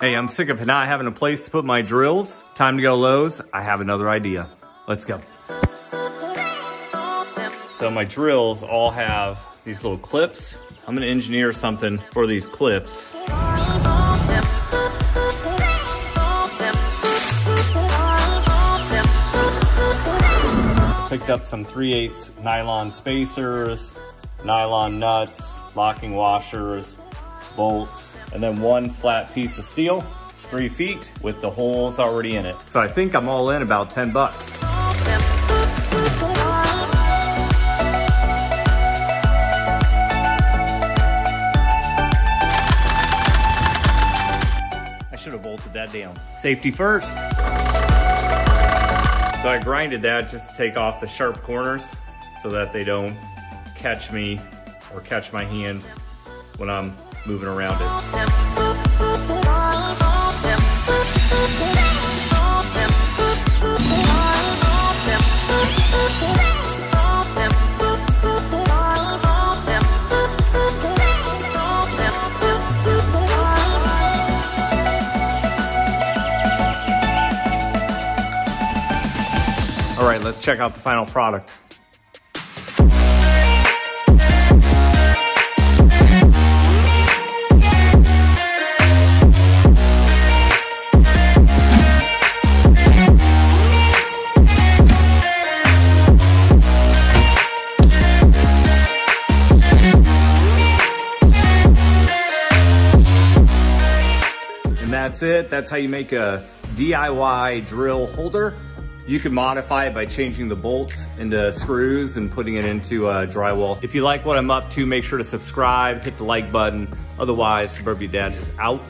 Hey, I'm sick of not having a place to put my drills. Time to go Lowe's. I have another idea. Let's go. So my drills all have these little clips. I'm gonna engineer something for these clips. Picked up some 3 8 nylon spacers, nylon nuts, locking washers, bolts, and then one flat piece of steel, three feet with the holes already in it. So I think I'm all in about 10 bucks. I should have bolted that down. Safety first. So I grinded that just to take off the sharp corners so that they don't catch me or catch my hand when I'm moving around it. All right, let's check out the final product. And that's it. That's how you make a DIY drill holder. You can modify it by changing the bolts into screws and putting it into a drywall. If you like what I'm up to, make sure to subscribe, hit the like button. Otherwise, Suburbia Dad is out.